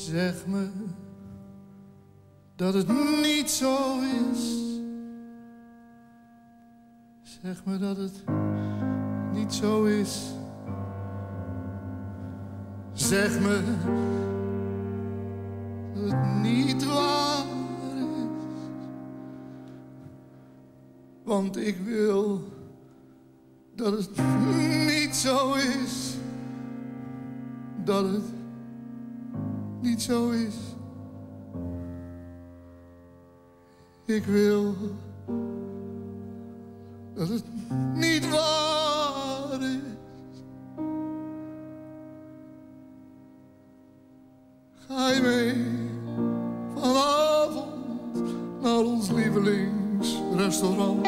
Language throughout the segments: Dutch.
Zeg me dat het niet zo is. Zeg me dat het niet zo is. Zeg me dat het niet waar is. Want ik wil dat het niet zo is. Dat het niet zo is. Ik wil dat het niet waar is. Ga je mee vanavond naar ons lievelingsrestaurant?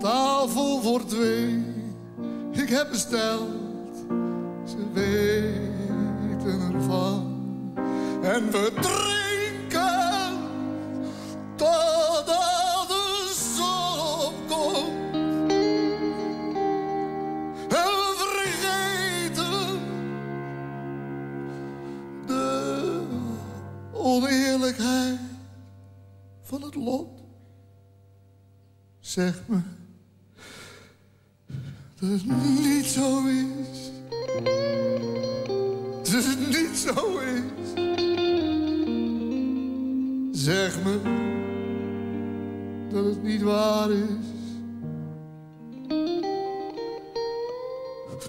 Tafel voor twee, ik heb besteld, ze weten En we drinken totdat de zon opkomt. En we vergeten de oneerlijkheid van het lot. Zeg me dat het niet zo is. Dat het niet zo is. Zeg me dat het niet waar is.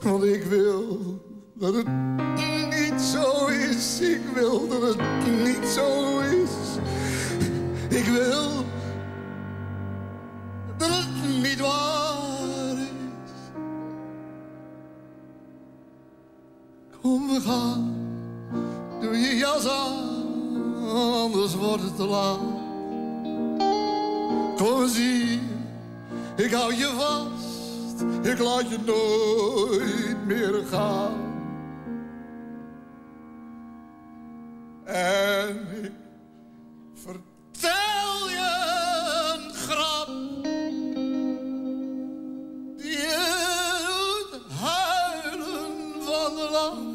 Want ik wil dat het niet zo is. Ik wil dat het niet zo is. Ik wil dat het niet waar is. Kom, we gaan. Doe je jas aan, anders wordt het te laat. Kom eens hier, ik hou je vast. Ik laat je nooit meer gaan. En ik vertel je een grap. Die doet huilen van de lach.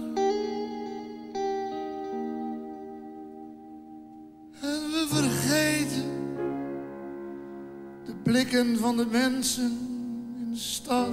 Blikken van de mensen in de stad.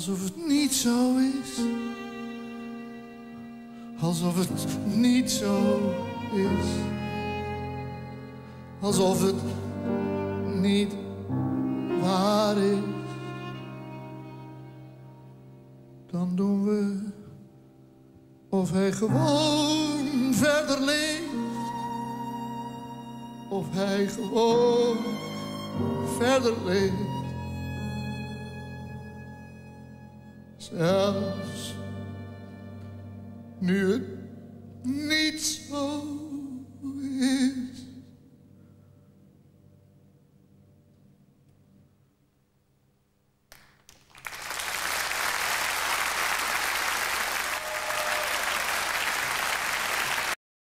Alsof het niet zo is. Alsof het niet zo is. Alsof het niet waar is. Dan doen we of hij gewoon verder leeft. Of hij gewoon verder leeft. Zelfs nu het niet